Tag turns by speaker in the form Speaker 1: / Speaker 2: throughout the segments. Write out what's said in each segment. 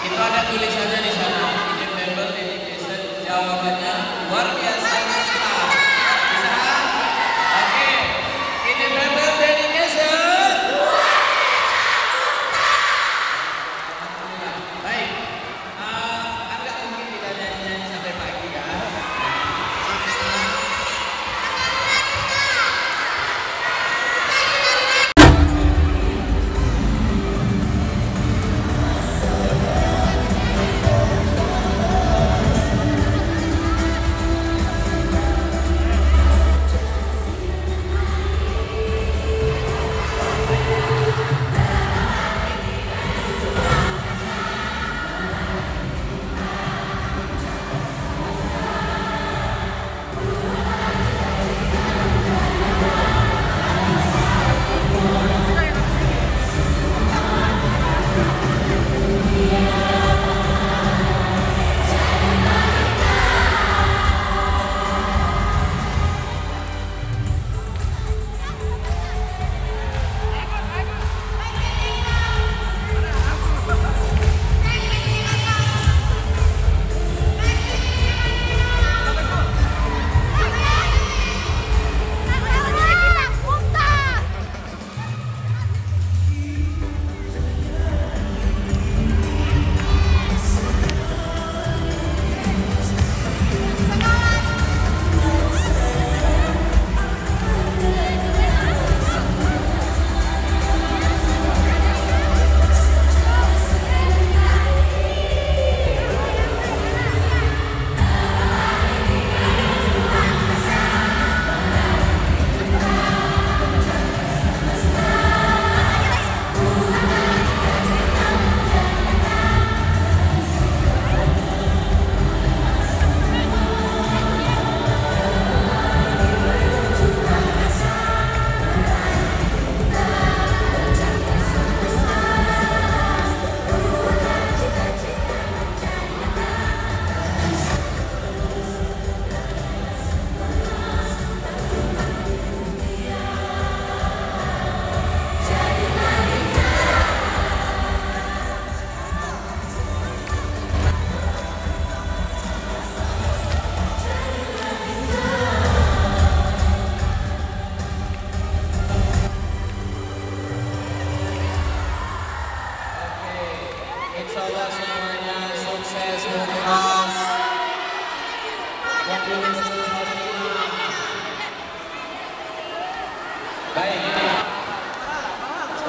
Speaker 1: Itu ada tulisannya di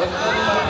Speaker 1: Yang belum